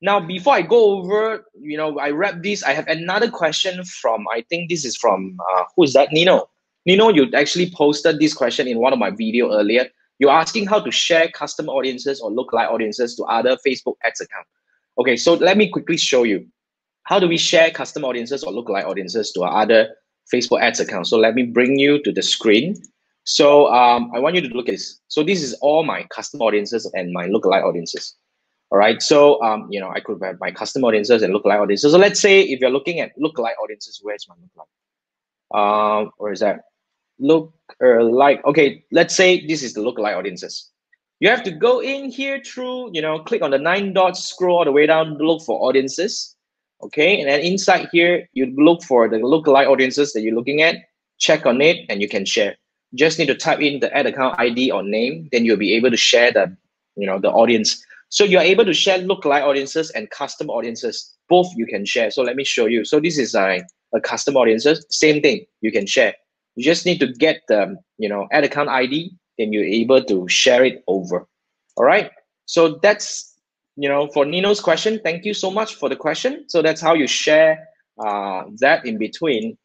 Now, before I go over, you know, I wrap this. I have another question from. I think this is from uh, who is that? Nino. Nino, you actually posted this question in one of my video earlier. You're asking how to share custom audiences or lookalike audiences to other Facebook ads account. Okay, so let me quickly show you. How do we share custom audiences or lookalike audiences to our other Facebook ads account? So let me bring you to the screen. So um, I want you to look at this. So this is all my custom audiences and my lookalike audiences. All right. So um, you know, I could have my custom audiences and lookalike audiences. So let's say if you're looking at lookalike audiences, where's my lookalike? Um, where is that? Look like okay, let's say this is the lookalike audiences. You have to go in here through, you know, click on the nine dots, scroll all the way down, look for audiences. Okay, and then inside here, you look for the lookalike audiences that you're looking at, check on it, and you can share. Just need to type in the ad account ID or name, then you'll be able to share the, you know, the audience. So you're able to share lookalike audiences and custom audiences. Both you can share. So let me show you. So this is a, a custom audiences. Same thing, you can share. You just need to get the, you know, ad account ID, then you're able to share it over. All right. So that's you know, for Nino's question, thank you so much for the question. So that's how you share uh, that in between